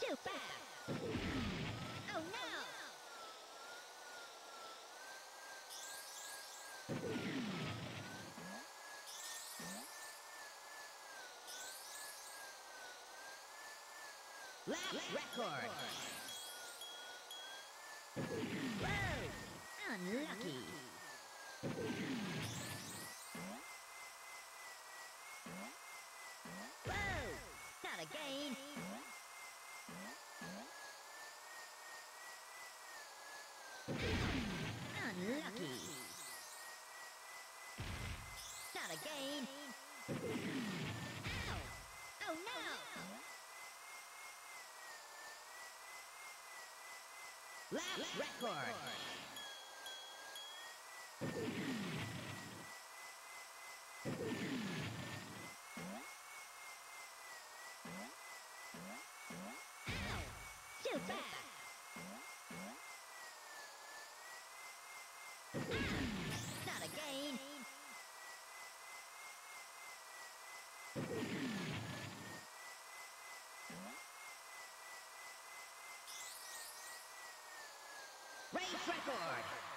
Too fast! Oh no! Lap record! Whoa! Unlucky! Whoa! Not again! Unlucky! Not again! Ow! Oh no! Lap record! Ow! Too fast! Ah! Not again! Race record!